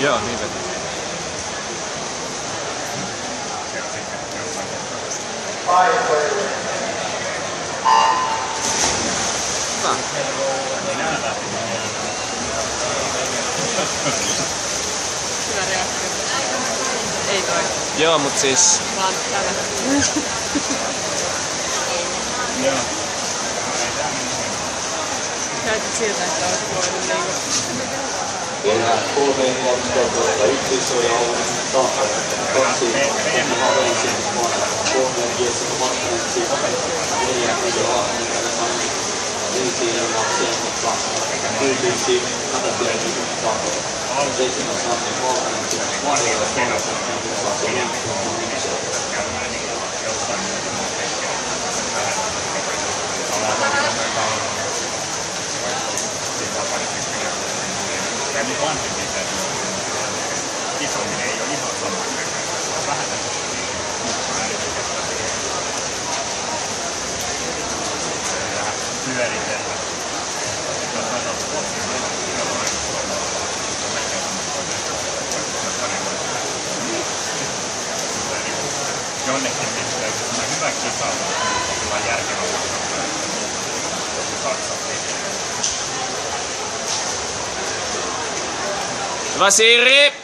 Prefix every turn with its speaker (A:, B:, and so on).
A: Joo, niin vetää. Hyvä.
B: Ei toi.
A: Joo, mut siis...
B: Joo. Näytit siltä, että olet voinut. Niinku-
C: やや後面が近く大通商や大西と今シーズン沖縄大選手コーナー東名 BS コマンドチームメディアメディアは新潟さんルーティンのシーンとルーティンチーム片手や2分と全員の3名も同じモデルをコーナーさんに nyt vanhempien täytyy ei ole ihan sama. Vähän Jonnekin pitää, jos on hyvä kisa, on järkevä.
A: Vasirip!